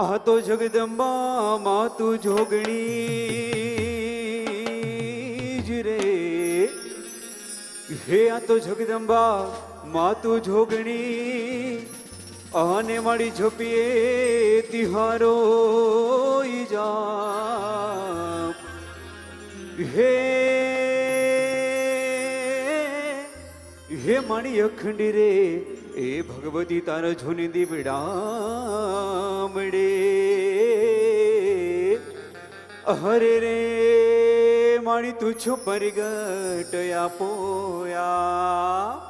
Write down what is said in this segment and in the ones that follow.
આ તો જગદંબા માતું જોગણી જ રે. હે, આ તો જગદંબા માતું જોગણી. આને મારી ઝપીએ તિહારો જા હે હે મારી અખંડી રે, એ ભગવતી તારા જોની દીવડામડે હરે રે મારી તું છો પરગટ આપોયા પ્રથમ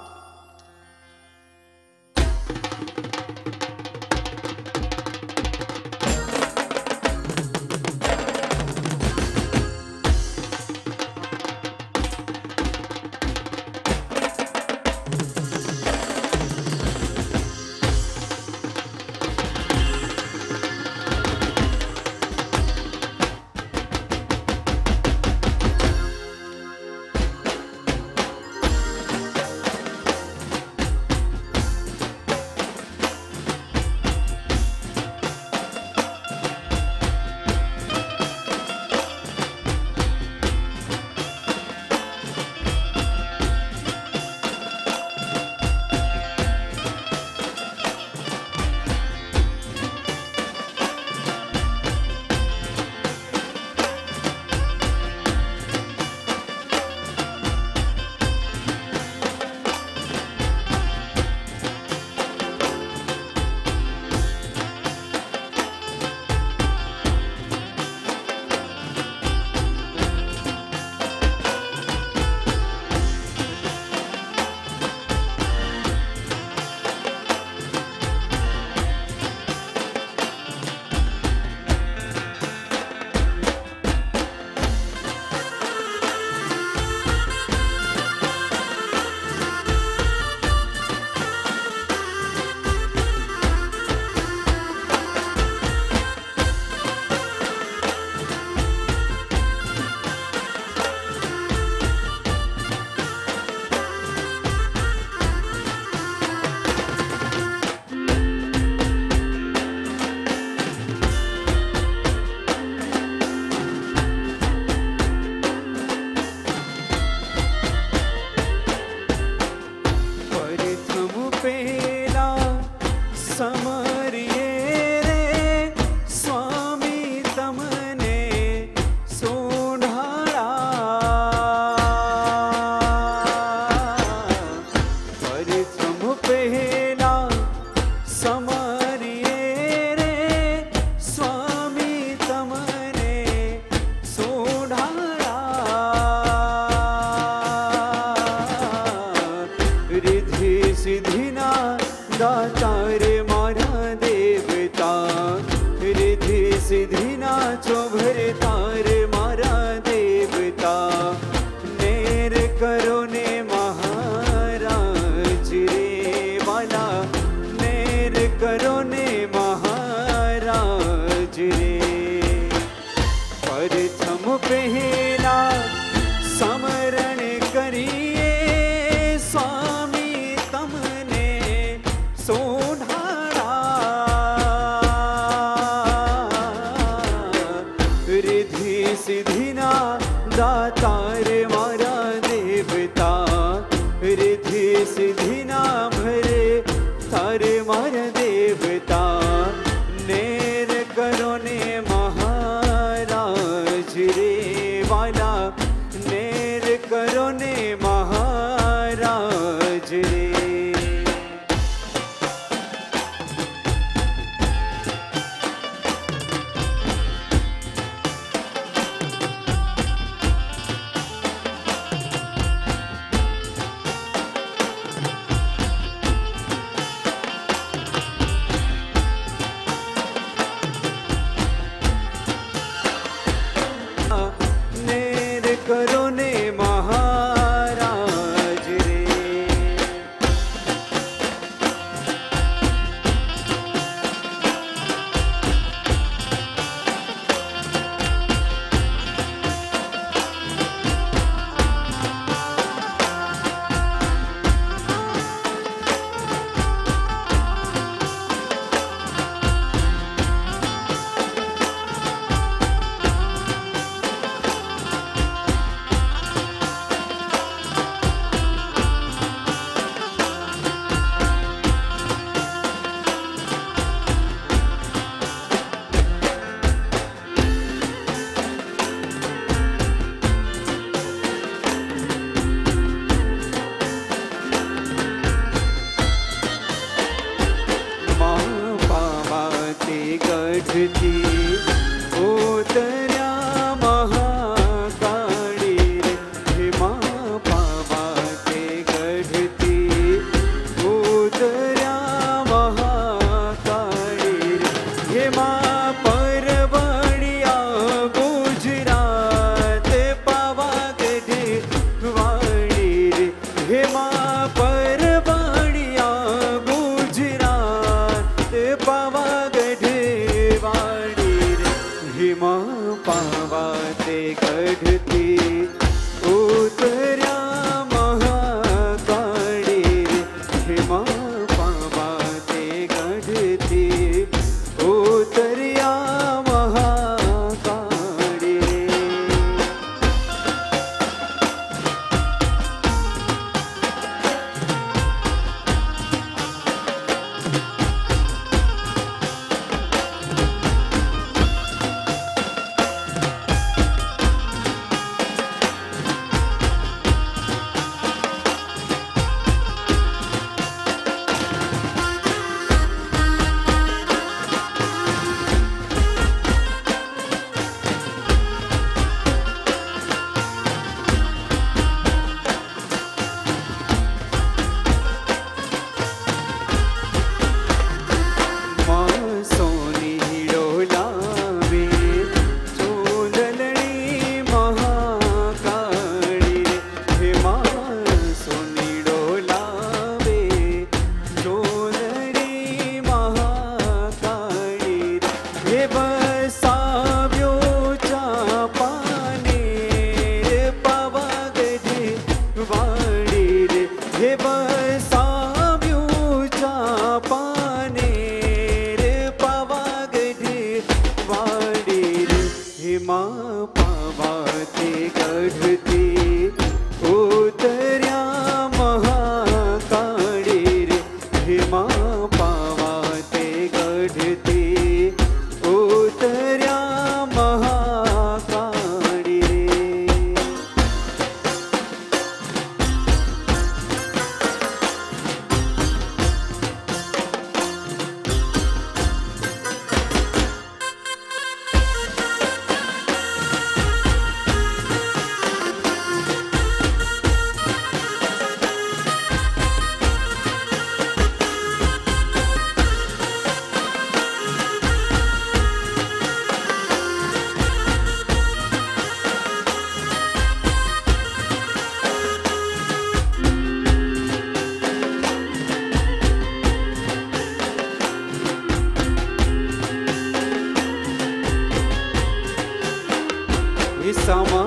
Someone.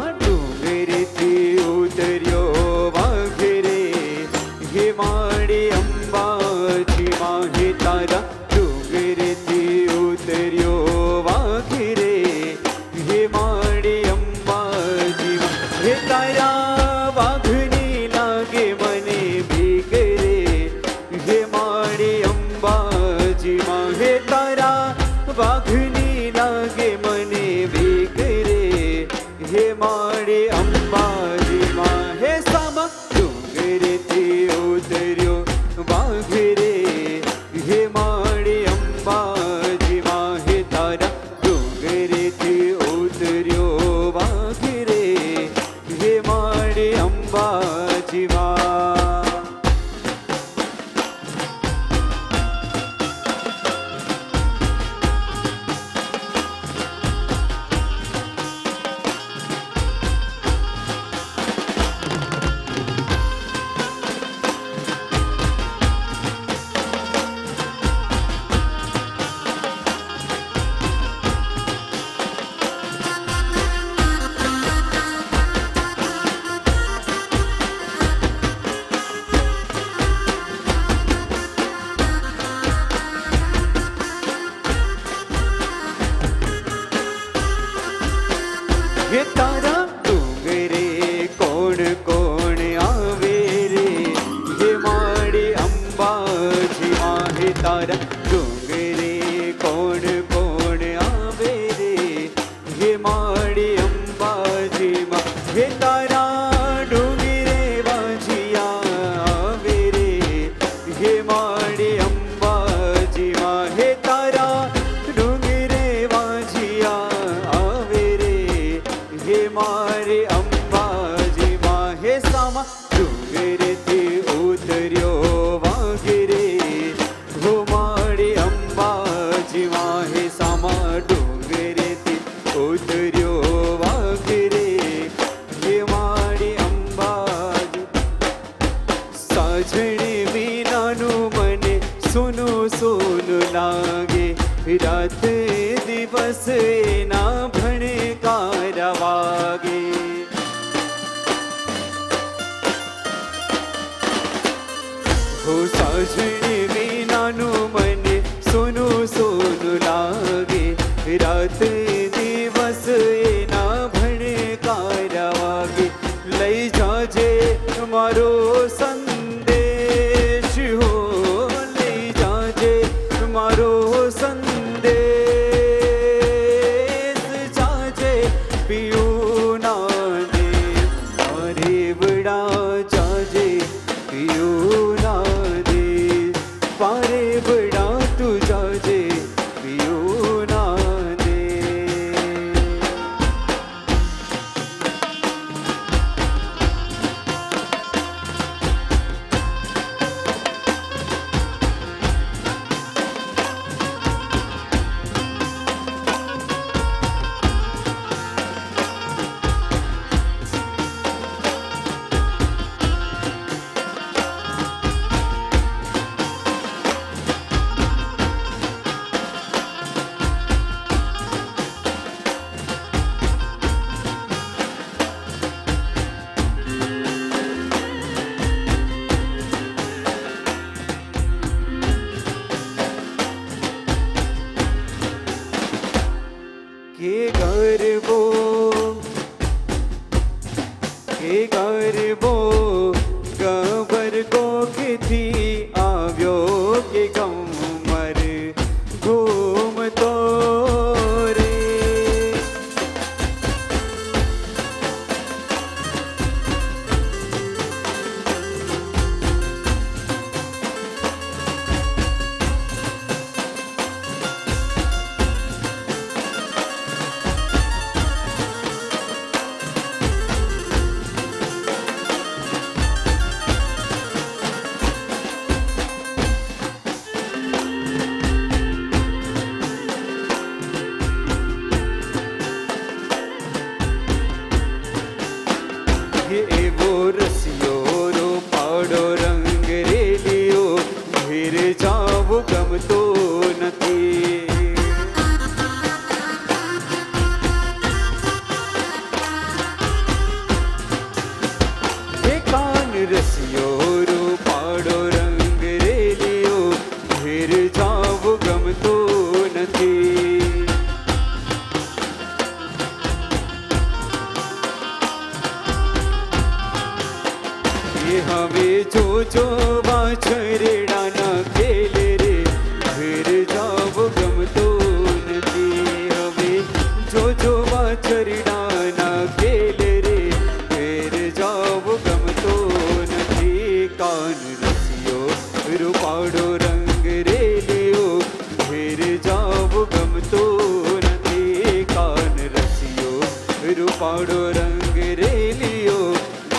રૂપાડો રંગ રેલિયો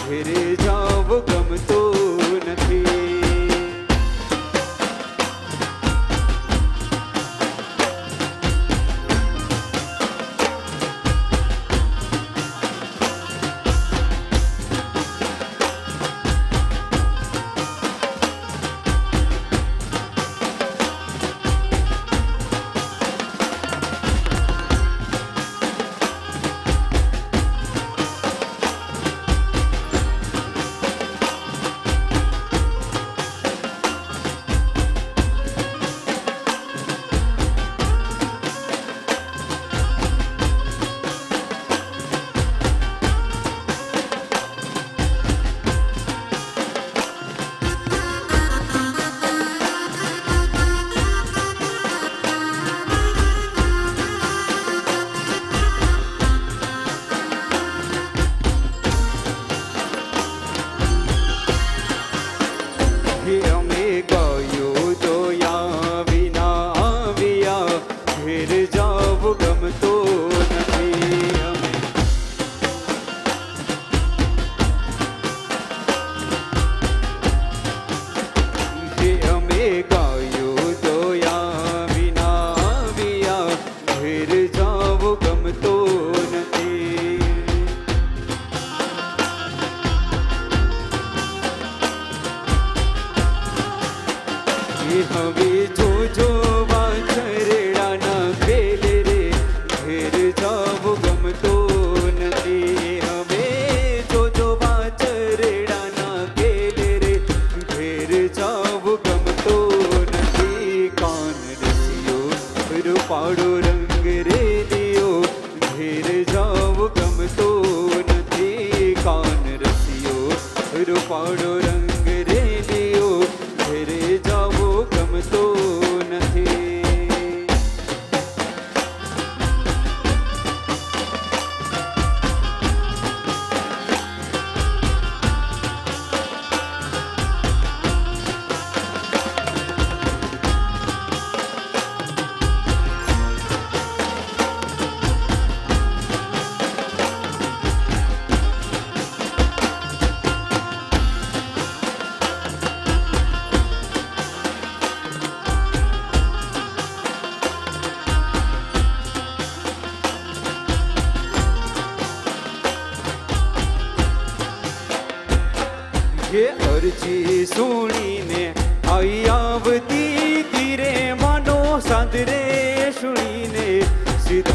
ઘેરે જાવ ગમતો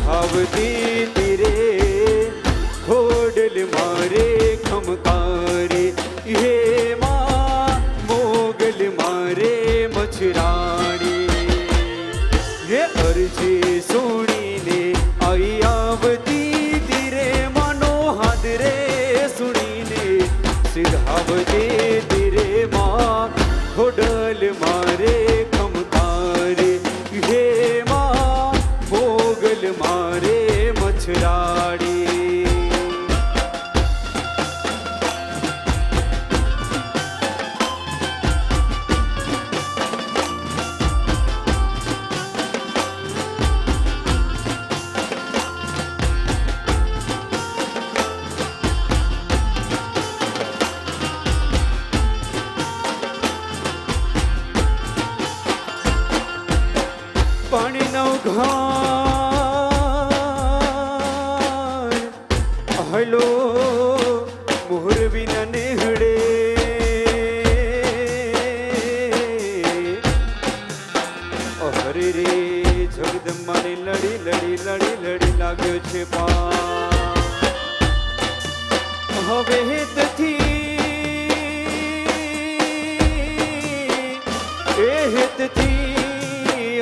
how we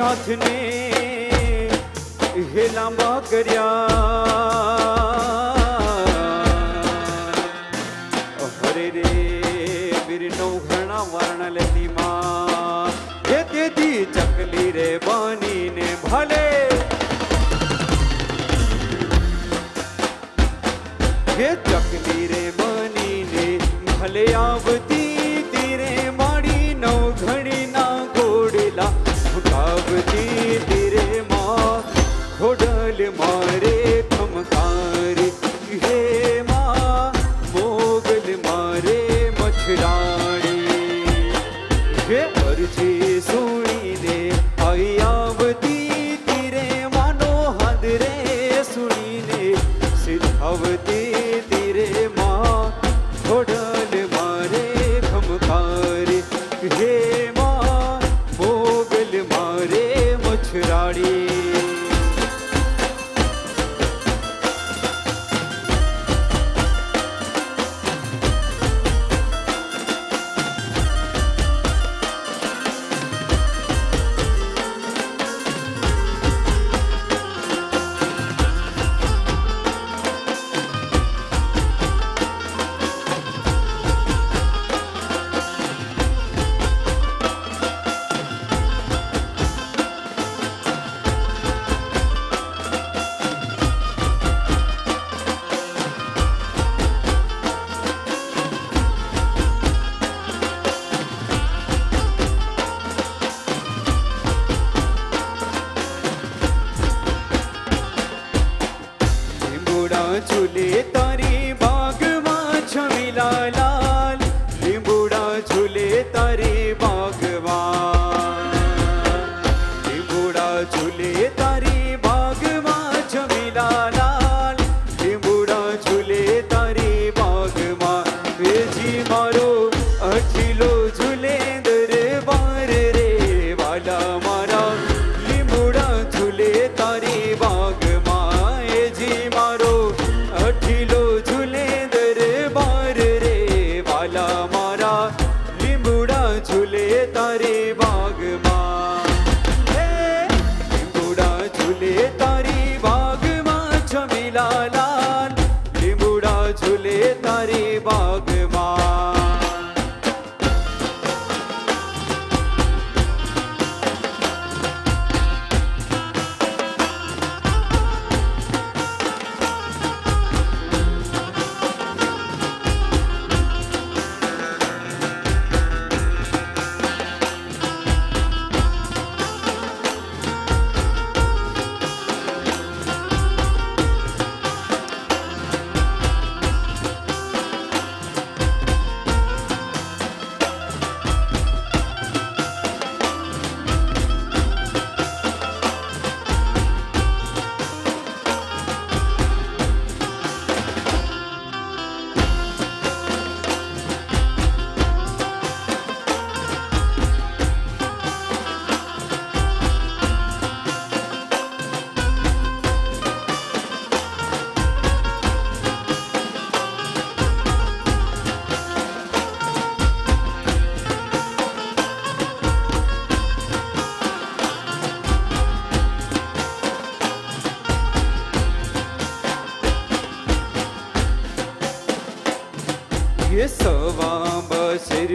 ਹੱਥ ਨੇ ਇਹ ਲਾਂਬਾ ਕਰਿਆ।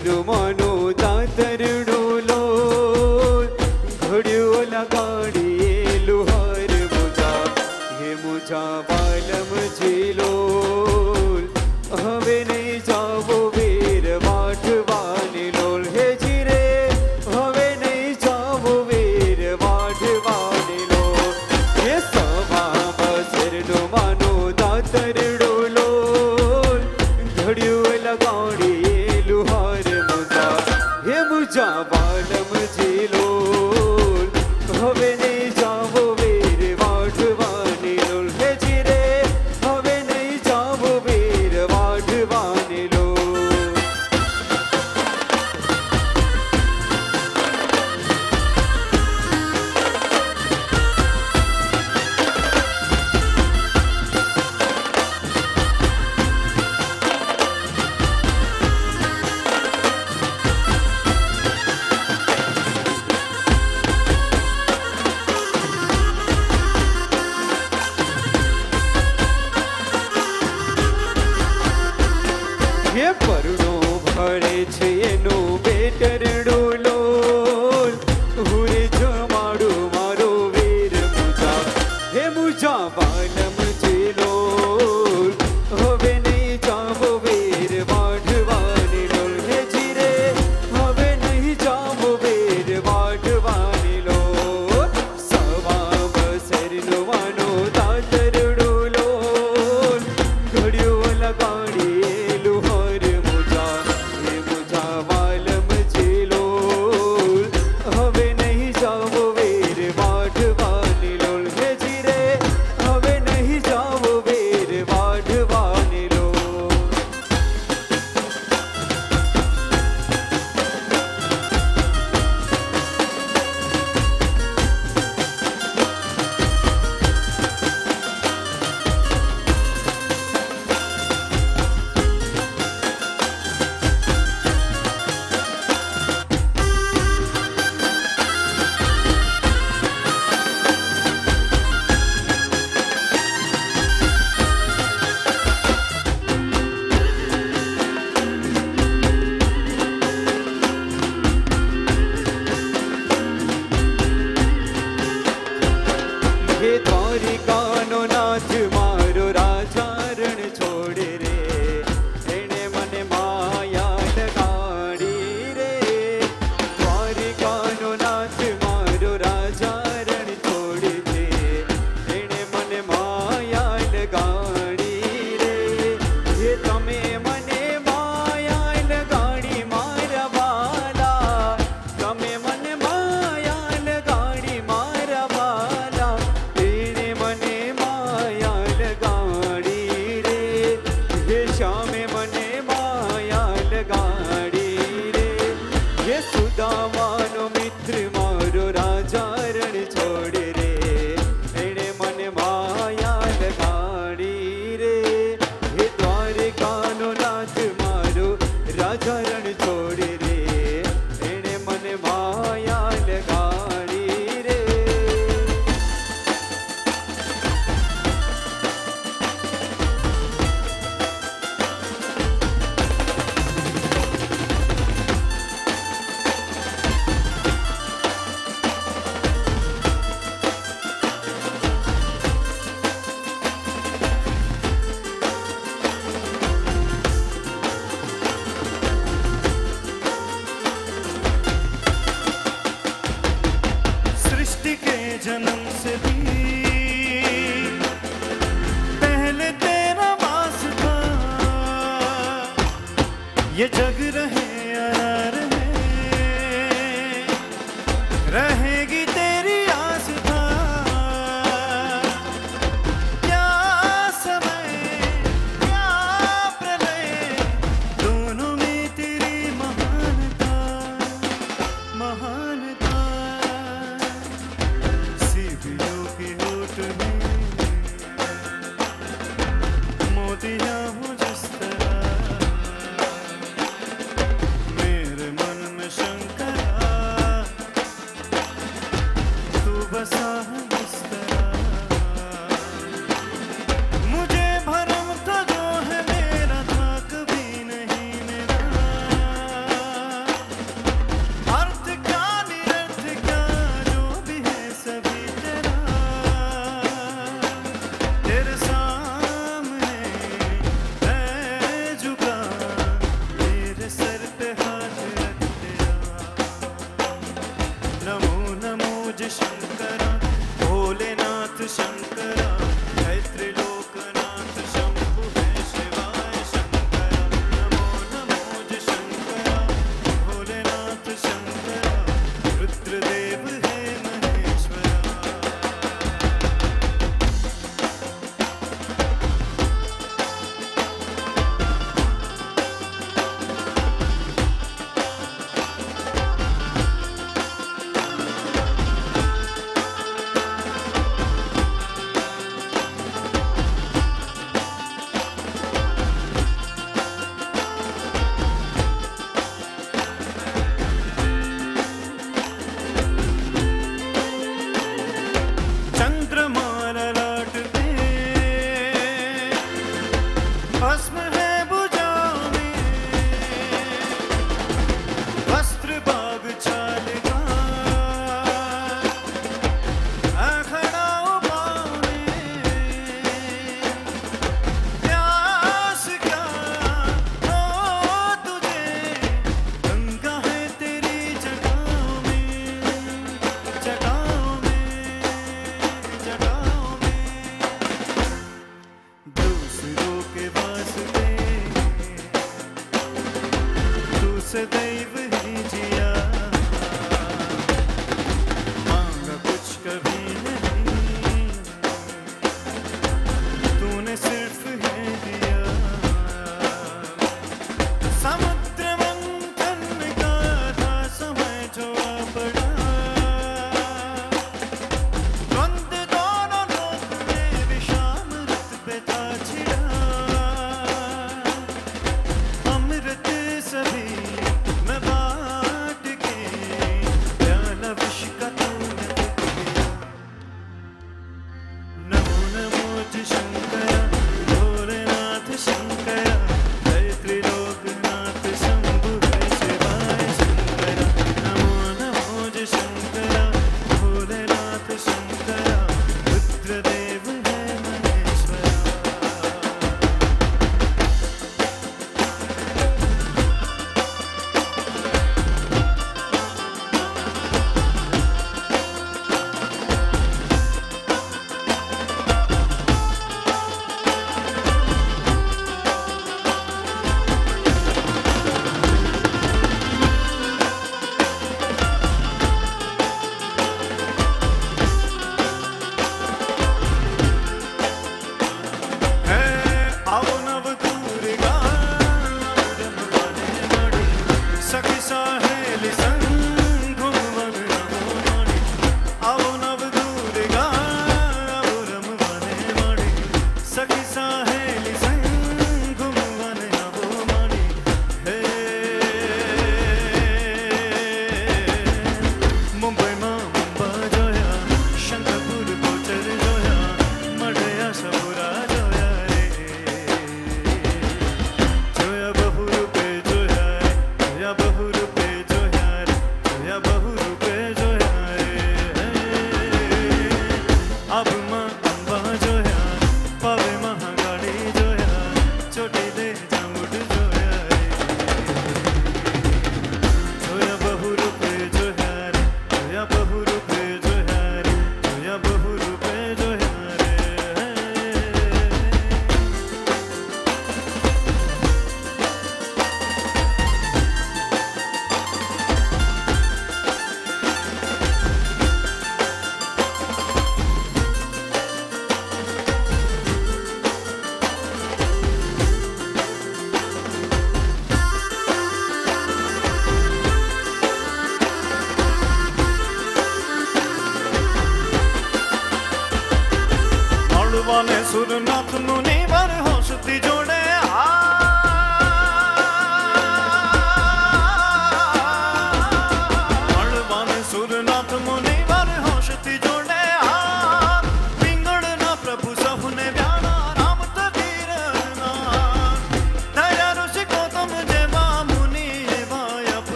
do more. હે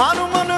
ગયું મારું